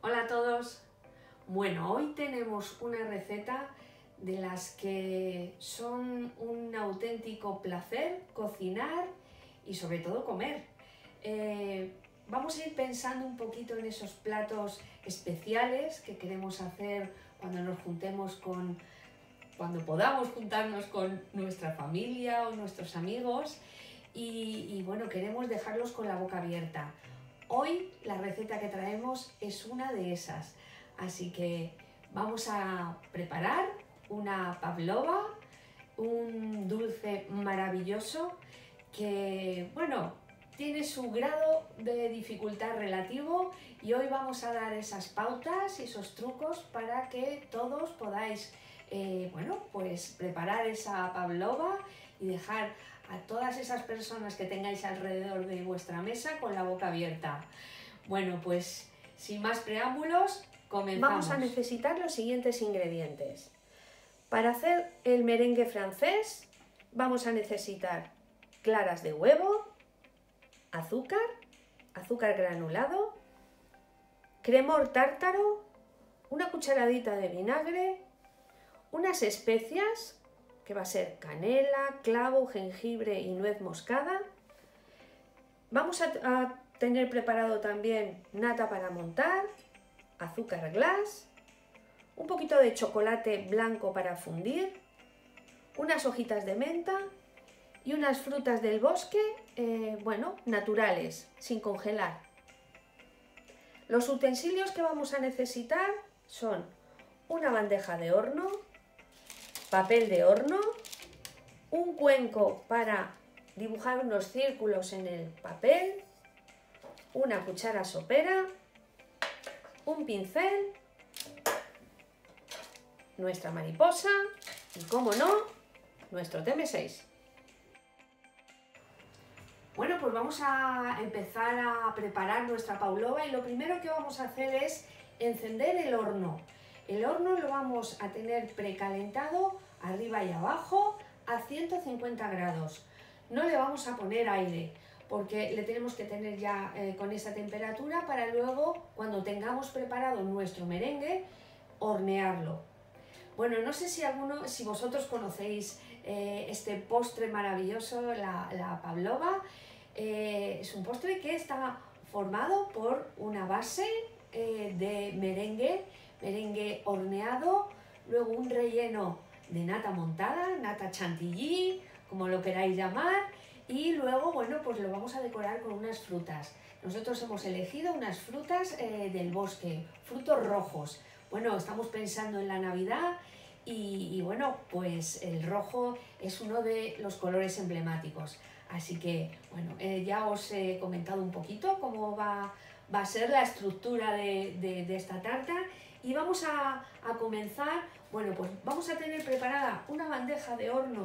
Hola a todos. Bueno, hoy tenemos una receta de las que son un auténtico placer cocinar y sobre todo comer. Eh, vamos a ir pensando un poquito en esos platos especiales que queremos hacer cuando nos juntemos con, cuando podamos juntarnos con nuestra familia o nuestros amigos y, y bueno, queremos dejarlos con la boca abierta. Hoy la receta que traemos es una de esas, así que vamos a preparar una pavlova, un dulce maravilloso que, bueno, tiene su grado de dificultad relativo y hoy vamos a dar esas pautas y esos trucos para que todos podáis, eh, bueno, pues preparar esa pavlova y dejar a todas esas personas que tengáis alrededor de vuestra mesa con la boca abierta. Bueno, pues sin más preámbulos, comenzamos. Vamos a necesitar los siguientes ingredientes. Para hacer el merengue francés vamos a necesitar claras de huevo, azúcar, azúcar granulado, cremor tártaro, una cucharadita de vinagre, unas especias que va a ser canela, clavo, jengibre y nuez moscada. Vamos a, tener preparado también nata para montar, azúcar glass, un poquito de chocolate blanco para fundir, unas hojitas de menta y unas frutas del bosque, eh, bueno, naturales, sin congelar. Los utensilios que vamos a necesitar son una bandeja de horno, papel de horno, un cuenco para dibujar unos círculos en el papel, una cuchara sopera, un pincel, nuestra mariposa y, como no, nuestro TM6. Bueno, pues vamos a empezar a preparar nuestra paulova y lo primero que vamos a hacer es encender el horno. El horno lo vamos a tener precalentado arriba y abajo a 150 grados. No le vamos a poner aire porque le tenemos que tener ya eh, con esa temperatura para luego, cuando tengamos preparado nuestro merengue, hornearlo. Bueno, no sé si alguno, si vosotros conocéis eh, este postre maravilloso, la, pavlova. Eh, es un postre que está formado por una base de merengue merengue horneado, luego un relleno de nata montada, nata chantilly, como lo queráis llamar, y luego, bueno, pues lo vamos a decorar con unas frutas. Nosotros hemos elegido unas frutas eh, del bosque, frutos rojos. Bueno, estamos pensando en la Navidad y, bueno, pues el rojo es uno de los colores emblemáticos. Así que, bueno, eh, ya os he comentado un poquito cómo va, a ser la estructura de esta tarta y vamos a, comenzar, bueno, pues vamos a tener preparada una bandeja de horno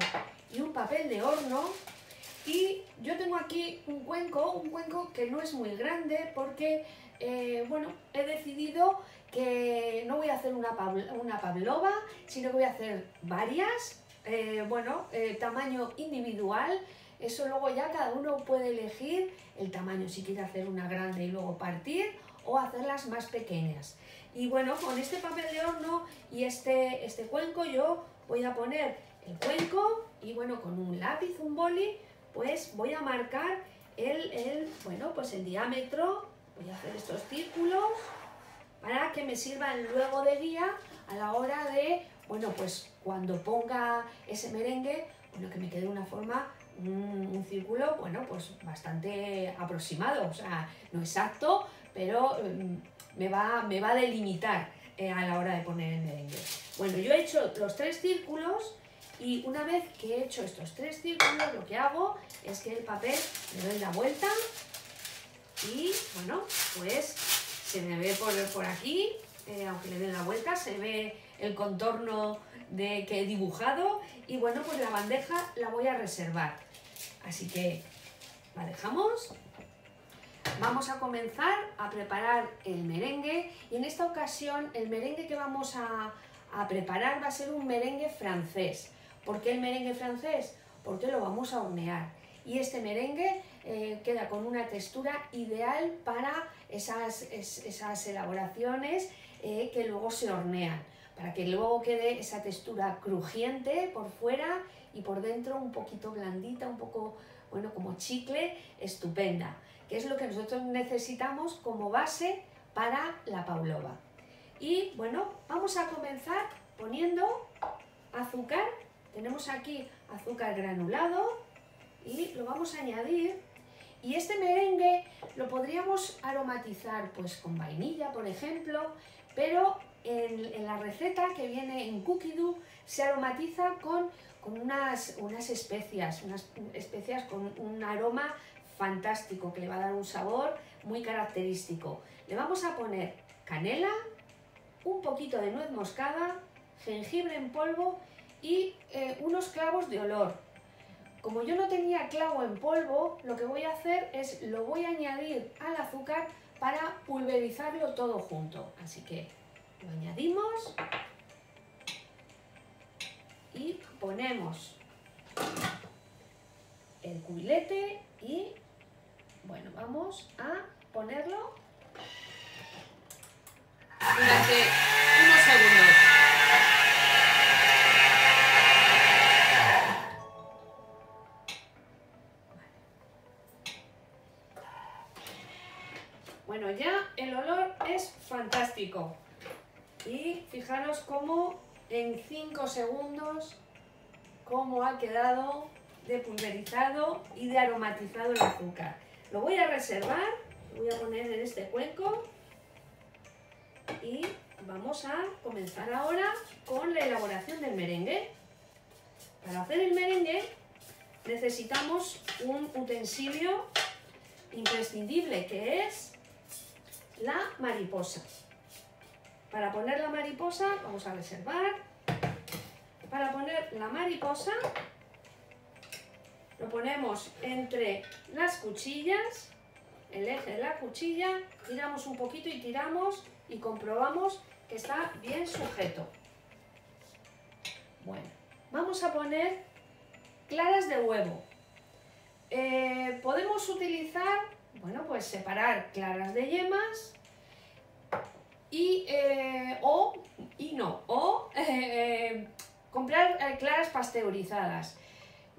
y un papel de horno. Y yo tengo aquí un cuenco, un cuenco que no es muy grande porque, eh, bueno, he decidido que no voy a hacer una, una pavlova, sino que voy a hacer varias, eh, bueno, eh, tamaño individual, eso luego ya cada uno puede elegir el tamaño, si quiere hacer una grande y luego partir o hacerlas más pequeñas. Y bueno, con este papel de horno y este, este cuenco yo voy a poner el cuenco y bueno, con un lápiz, un boli, pues voy a marcar el, bueno, pues el diámetro, voy a hacer estos círculos para que me sirvan luego de guía a la hora de, bueno, pues cuando ponga ese merengue, bueno, que me quede una forma, un, círculo, bueno, pues bastante aproximado, o sea, no exacto, pero mm, me va, me va a delimitar eh, a la hora de poner el merengue. Bueno, yo he hecho los tres círculos y una vez que he hecho estos tres círculos, lo que hago es que el papel le doy la vuelta y, bueno, pues se me ve por, por aquí, eh, aunque le den la vuelta, se ve el contorno de que he dibujado y, bueno, pues la bandeja la voy a reservar. Así que la dejamos Vamos a comenzar a preparar el merengue y en esta ocasión el merengue que vamos a, preparar va a ser un merengue francés. ¿Por qué el merengue francés? Porque lo vamos a hornear y este merengue eh, queda con una textura ideal para esas, elaboraciones eh, que luego se hornean, para que luego quede esa textura crujiente por fuera y por dentro un poquito blandita, un poco, bueno, como chicle, estupenda, que es lo que nosotros necesitamos como base para la pavlova. Y bueno, vamos a comenzar poniendo azúcar. Tenemos aquí azúcar granulado y lo vamos a añadir. Y este merengue lo podríamos aromatizar pues con vainilla, por ejemplo, pero en, la receta que viene en Cookie Dough se aromatiza con, con unas, unas especias, unas especias con un aroma fantástico que le va a dar un sabor muy característico. Le vamos a poner canela, un poquito de nuez moscada, jengibre en polvo y eh, unos clavos de olor. Como yo no tenía clavo en polvo, lo que voy a hacer es lo voy a añadir al azúcar para pulverizarlo todo junto. Así que lo añadimos y ponemos el cubilete y bueno, vamos a ponerlo durante unos segundos. Fantástico. Y fijaros cómo en 5 segundos cómo ha quedado de pulverizado y de aromatizado el azúcar. Lo voy a reservar, lo voy a poner en este cuenco y vamos a comenzar ahora con la elaboración del merengue. Para hacer el merengue necesitamos un utensilio imprescindible que es la mariposa. Para poner la mariposa vamos a reservar. Para poner la mariposa lo ponemos entre las cuchillas, el eje de la cuchilla, tiramos un poquito y tiramos y comprobamos que está bien sujeto. Bueno, vamos a poner claras de huevo. Eh, podemos utilizar, bueno, pues separar claras de yemas y, eh, o, y no, o eh, comprar claras pasteurizadas.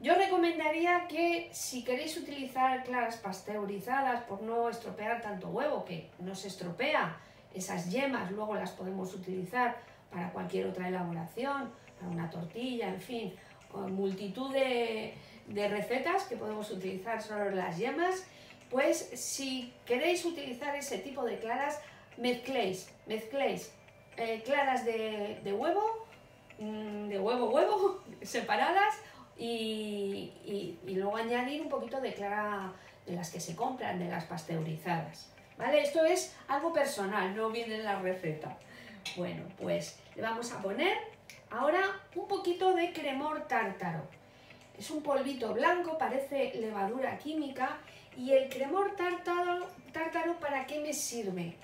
Yo recomendaría que si queréis utilizar claras pasteurizadas por no estropear tanto huevo, que no se estropea, esas yemas luego las podemos utilizar para cualquier otra elaboración, para una tortilla, en fin, multitud de, recetas que podemos utilizar sobre las yemas, pues si queréis utilizar ese tipo de claras, mezcléis, mezcléis eh, claras de, huevo, mm, de huevo, huevo, separadas, y, y, luego añadir un poquito de clara de las que se compran, de las pasteurizadas. ¿Vale? Esto es algo personal, no viene en la receta. Bueno, pues le vamos a poner ahora un poquito de cremor tártaro. Es un polvito blanco, parece levadura química. ¿Y el cremor tártaro, para qué me sirve?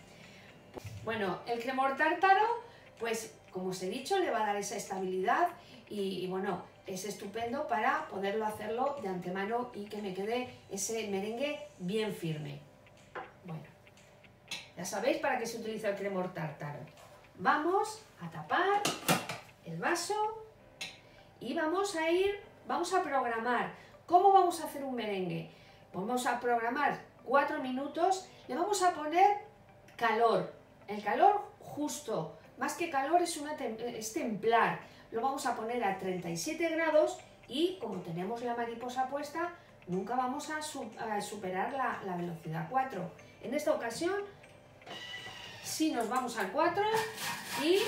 Bueno, el cremor tártaro, pues como os he dicho, le va a dar esa estabilidad y, y bueno, es estupendo para poderlo hacerlo de antemano y que me quede ese merengue bien firme. Bueno, ya sabéis para qué se utiliza el cremor tártaro. Vamos a tapar el vaso y vamos a ir, vamos a programar. ¿Cómo vamos a hacer un merengue? Vamos a programar cuatro minutos, le vamos a poner calor, el calor justo, más que calor es, una es templar, lo vamos a poner a 37 grados y como tenemos la mariposa puesta, nunca vamos a, superar la, la velocidad 4. En esta ocasión si nos vamos al 4 y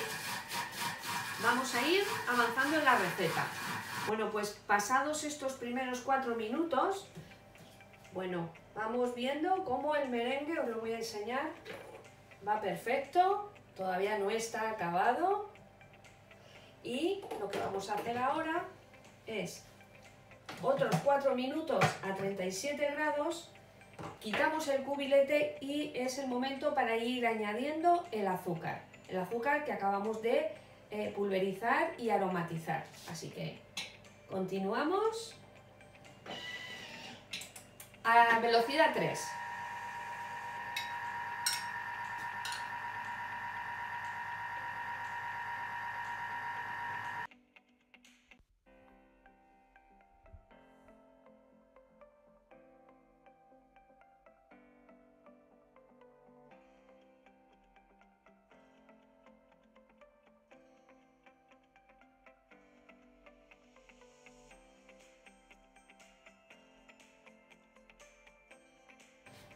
vamos a ir avanzando en la receta. Bueno, pues pasados estos primeros 4 minutos, bueno, vamos viendo cómo el merengue, os lo voy a enseñar, va perfecto, todavía no está acabado. Y lo que vamos a hacer ahora es otros 4 minutos a 37 grados Quitamos el cubilete y es el momento para ir añadiendo el azúcar. El azúcar que acabamos de eh, pulverizar y aromatizar. Así que continuamos. A velocidad 3.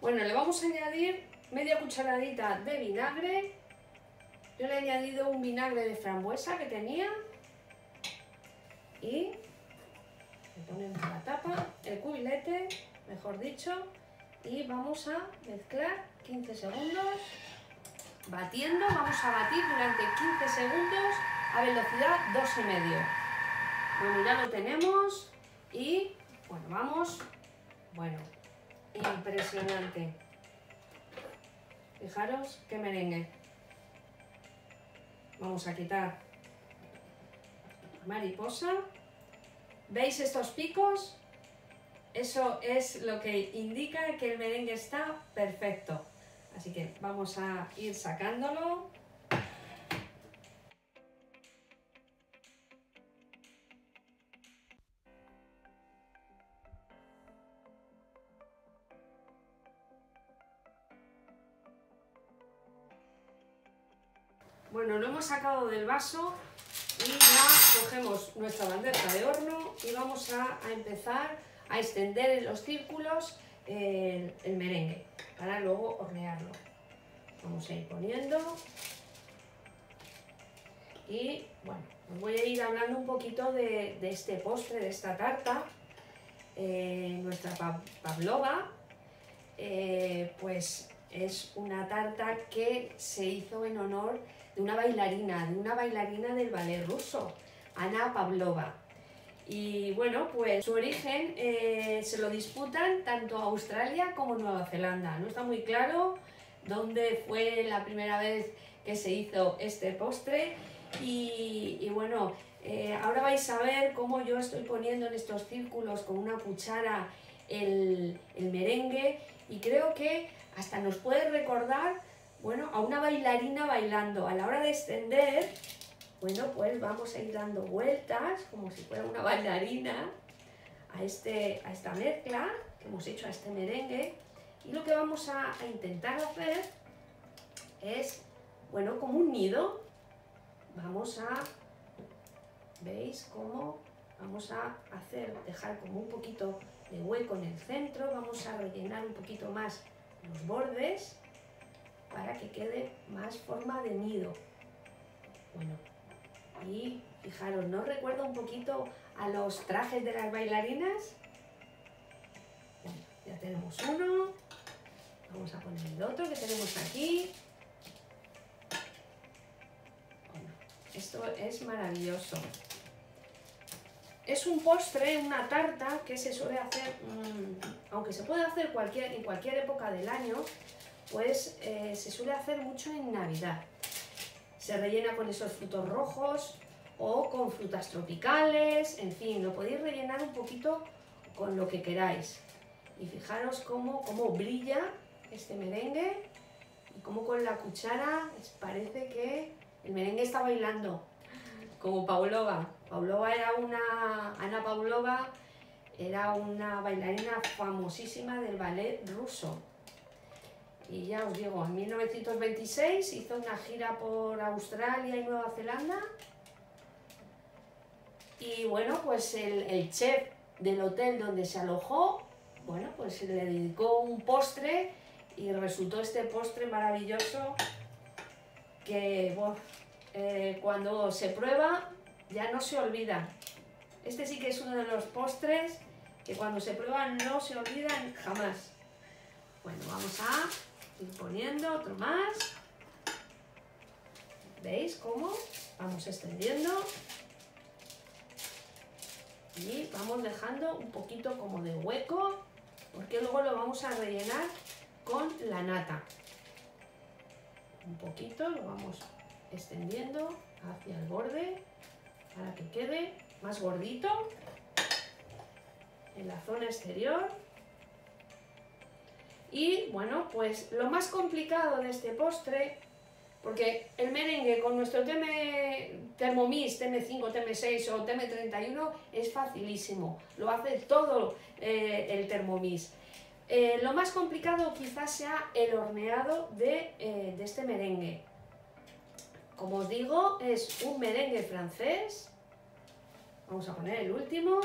Bueno, le vamos a añadir media cucharadita de vinagre. Yo le he añadido un vinagre de frambuesa que tenía. Y le ponemos la tapa, el cubilete, mejor dicho. Y vamos a mezclar 15 segundos. Batiendo, vamos a batir durante 15 segundos a velocidad 2,5. Bueno, ya lo tenemos. Y bueno, vamos. Bueno, Impresionante. Fijaros qué merengue. Vamos a quitar mariposa. ¿Veis estos picos? Eso es lo que indica que el merengue está perfecto. Así que vamos a ir sacándolo. Sacado del vaso y ya cogemos nuestra bandeja de horno y vamos a, empezar a extender en los círculos el, merengue para luego hornearlo. Vamos a ir poniendo y bueno, voy a ir hablando un poquito de, este postre, de esta tarta, eh, nuestra pavlova, eh, pues es una tarta que se hizo en honor de una bailarina, de una bailarina del ballet ruso, Ana Pavlova. Y bueno, pues su origen eh, se lo disputan tanto Australia como Nueva Zelanda. No está muy claro dónde fue la primera vez que se hizo este postre. Y, bueno, eh, ahora vais a ver cómo yo estoy poniendo en estos círculos con una cuchara el, el merengue y creo que hasta nos puede recordar bueno, a una bailarina bailando. A la hora de extender, bueno, pues vamos a ir dando vueltas como si fuera una bailarina a, este, a esta mezcla que hemos hecho, a este merengue. Y lo que vamos a, intentar hacer es, bueno, como un nido. Vamos a, ¿veis cómo? Vamos a hacer, dejar como un poquito de hueco en el centro, vamos a rellenar un poquito más los bordes para que quede más forma de nido. Bueno, y fijaros, ¿no recuerda un poquito a los trajes de las bailarinas? Bueno, ya tenemos uno. Vamos a poner el otro que tenemos aquí. Bueno, esto es maravilloso. Es un postre, una tarta que se suele hacer, mm, aunque se puede hacer cualquier, en cualquier época del año, pues eh, se suele hacer mucho en Navidad. Se rellena con esos frutos rojos o con frutas tropicales, en fin, lo podéis rellenar un poquito con lo que queráis. Y fijaros cómo, cómo brilla este merengue y cómo con la cuchara parece que el merengue está bailando, como Pavlova. Pavlova era una, Ana Pavlova era una bailarina famosísima del ballet ruso. Y ya os digo, en 1926 hizo una gira por Australia y Nueva Zelanda. Y bueno, pues el, chef del hotel donde se alojó, bueno, pues le dedicó un postre y resultó este postre maravilloso que eh, cuando se prueba ya no se olvida. Este sí que es uno de los postres que cuando se prueban no se olvidan jamás. Bueno, vamos a ir poniendo otro más. ¿Veis cómo? Vamos extendiendo. Y vamos dejando un poquito como de hueco, porque luego lo vamos a rellenar con la nata. Un poquito lo vamos extendiendo hacia el borde para que quede más gordito en la zona exterior Y bueno, pues lo más complicado de este postre, porque el merengue con nuestro Thermomix, TM5, TM6 o TM31 es facilísimo, lo hace todo eh, el Thermomix. Eh, lo más complicado quizás sea el horneado de, eh, de este merengue. Como os digo, es un merengue francés. Vamos a poner el último.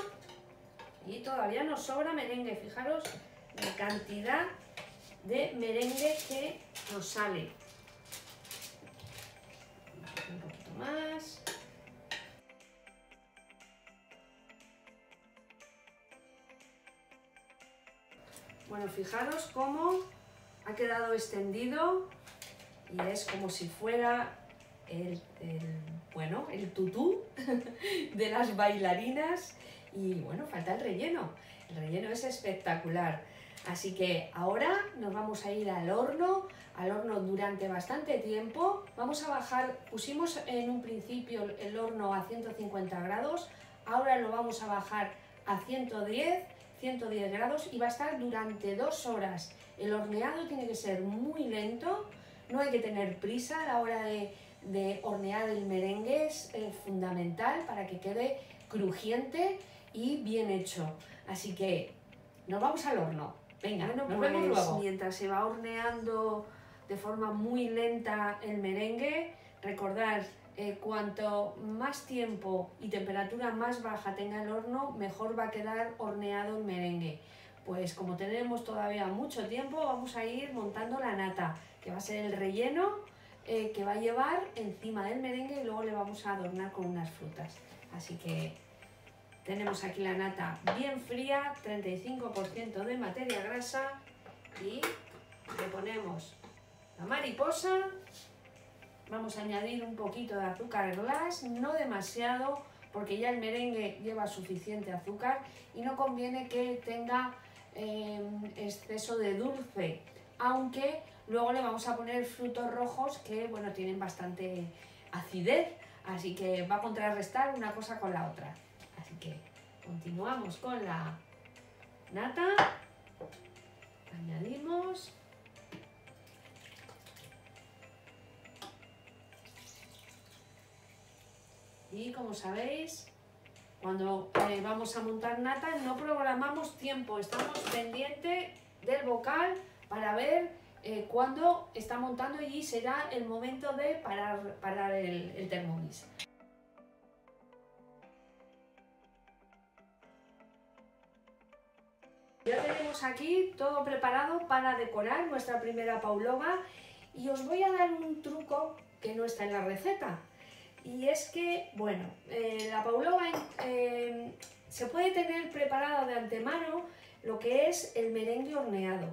Y todavía nos sobra merengue. Fijaros la cantidad de merengue que nos sale. Un poquito más. Bueno, fijaros cómo ha quedado extendido y es como si fuera el, bueno, el tutú de las bailarinas y bueno, falta el relleno. El relleno es espectacular. Así que ahora nos vamos a ir al horno, al horno durante bastante tiempo. Vamos a bajar, pusimos en un principio el horno a 150 grados, ahora lo vamos a bajar a 110, 110 grados y va a estar durante dos horas. El horneado tiene que ser muy lento, no hay que tener prisa a la hora de, hornear el merengue, es eh, fundamental para que quede crujiente y bien hecho. Así que nos vamos al horno. Venga, nos vemos pues, luego. Mientras se va horneando de forma muy lenta el merengue, recordad, eh, cuanto más tiempo y temperatura más baja tenga el horno, mejor va a quedar horneado el merengue. Pues como tenemos todavía mucho tiempo, vamos a ir montando la nata, que va a ser el relleno eh, que va a llevar encima del merengue y luego le vamos a adornar con unas frutas. Así que tenemos aquí la nata bien fría, 35% de materia grasa y le ponemos la mariposa. Vamos a añadir un poquito de azúcar glass, no demasiado porque ya el merengue lleva suficiente azúcar y no conviene que tenga em, exceso de dulce, aunque luego le vamos a poner frutos rojos que bueno, tienen bastante acidez, así que va a contrarrestar una cosa con la otra que continuamos con la nata. Añadimos. Y como sabéis, cuando eh, vamos a montar nata no programamos tiempo, estamos pendientes del vocal para ver eh, cuándo está montando y será el momento de parar, el, el Ya tenemos aquí todo preparado para decorar nuestra primera paulova y os voy a dar un truco que no está en la receta. Y es que, bueno, eh, la paulova eh, se puede tener preparada de antemano lo que es el merengue horneado,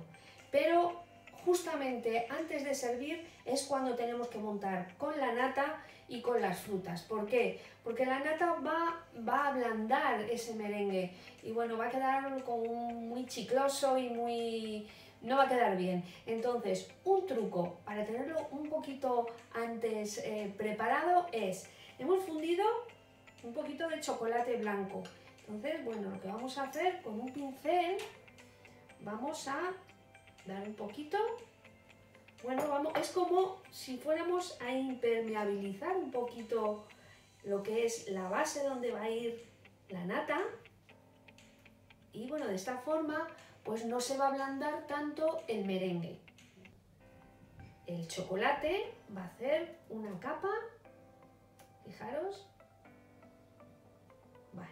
pero justamente antes de servir es cuando tenemos que montar con la nata y con las frutas. ¿Por qué? Porque la nata va, va a ablandar ese merengue y bueno, va a quedar como muy chicloso y muy... no va a quedar bien. Entonces, un truco para tenerlo un poquito antes eh, preparado es, hemos fundido un poquito de chocolate blanco. Entonces, bueno, lo que vamos a hacer con un pincel, vamos a dar un poquito bueno, vamos, es como si fuéramos a impermeabilizar un poquito lo que es la base donde va a ir la nata. Y bueno, de esta forma pues no se va a ablandar tanto el merengue. El chocolate va a hacer una capa, fijaros, vale.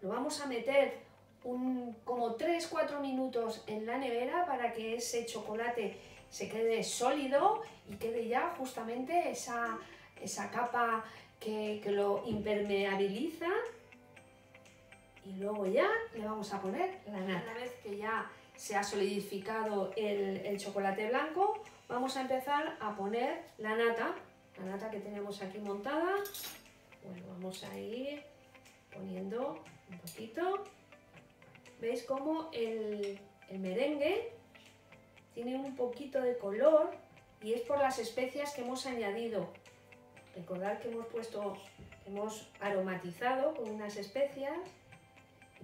Lo vamos a meter un, como 3-4 minutos en la nevera para que ese chocolate se quede sólido y quede ya justamente esa, esa capa que, lo impermeabiliza y luego ya le vamos a poner la nata. Una vez que ya se ha solidificado el, el, chocolate blanco, vamos a empezar a poner la nata, la nata que tenemos aquí montada. Bueno, vamos a ir poniendo un poquito veis cómo el, merengue tiene un poquito de color y es por las especias que hemos añadido. Recordad que hemos puesto, hemos aromatizado con unas especias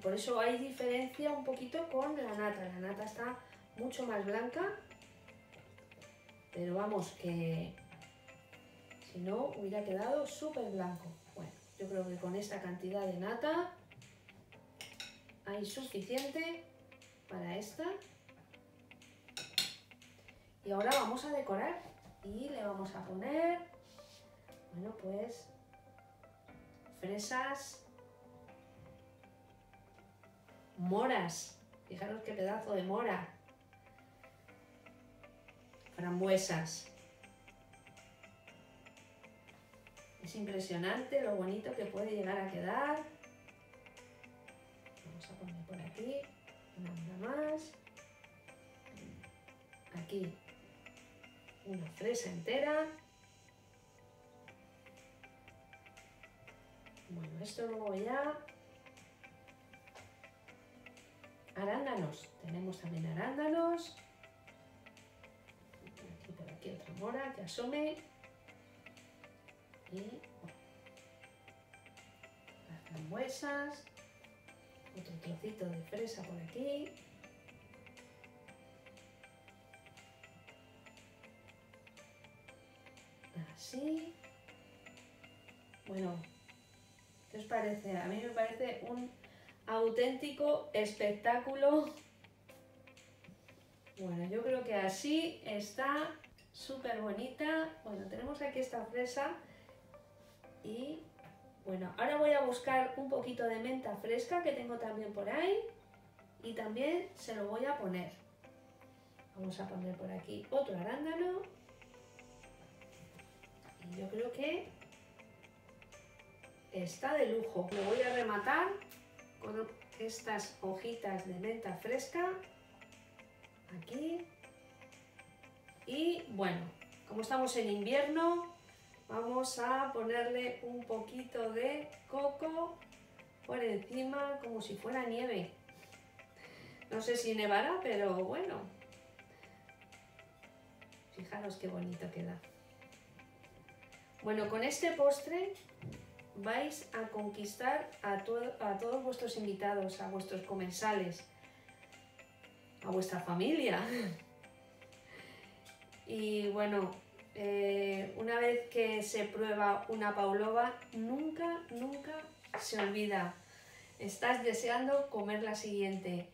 por eso hay diferencia un poquito con la nata. La nata está mucho más blanca, pero vamos, que si no hubiera quedado súper blanco. Bueno, yo creo que con esta cantidad de nata hay suficiente para esta. Y ahora vamos a decorar y le vamos a poner, bueno, pues fresas moras. Fijaros qué pedazo de mora. Frambuesas. Es impresionante lo bonito que puede llegar a quedar. Aquí una más. Aquí una fresa entera. Bueno, esto luego ya arándanos. Tenemos también arándanos. Aquí por aquí otra mora que asome. Y las frambuesas. Otro trocito de fresa por aquí. Así. Bueno, ¿qué os parece? A mí me parece un auténtico espectáculo. Bueno, yo creo que así está súper bonita. Bueno, tenemos aquí esta fresa y bueno, ahora voy a buscar un poquito de menta fresca que tengo también por ahí y también se lo voy a poner. Vamos a poner por aquí otro arándano y yo creo que está de lujo. Lo voy a rematar con estas hojitas de menta fresca aquí y bueno como estamos en invierno vamos a ponerle un poquito de coco por encima como si fuera nieve. No sé si nevará pero bueno. Fijaros qué bonito queda. Bueno con este postre vais a conquistar a, todos vuestros invitados, a vuestros comensales, a vuestra familia. Y bueno, eh, una vez que se prueba una paulova, nunca, nunca se olvida. Estás deseando comer la siguiente.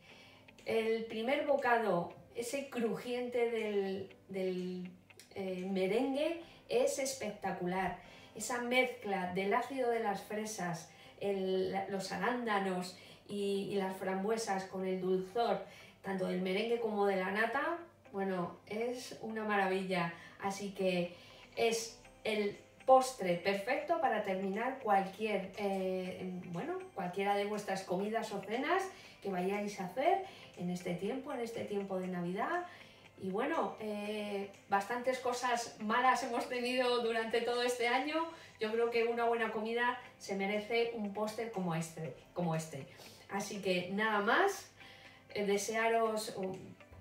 El primer bocado, ese crujiente del, eh, merengue, es espectacular esa mezcla del ácido de las fresas, los arándanos y, las frambuesas con el dulzor, tanto del merengue como de la nata, bueno, es una maravilla. Así que es el postre perfecto para terminar cualquier, eh, bueno, cualquiera de vuestras comidas o cenas que vayáis a hacer en este tiempo, en este tiempo de Navidad y bueno, eh, bastantes cosas malas hemos tenido durante todo este año. Yo creo que una buena comida se merece un póster como este, como este. Así que nada más, eh, desearos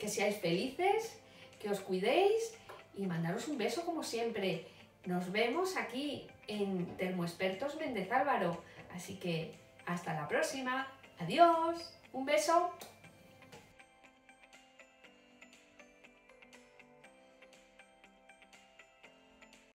que seáis felices, que os cuidéis y mandaros un beso como siempre. Nos vemos aquí en Termoexpertos Méndez Álvaro. Así que hasta la próxima. Adiós. Un beso.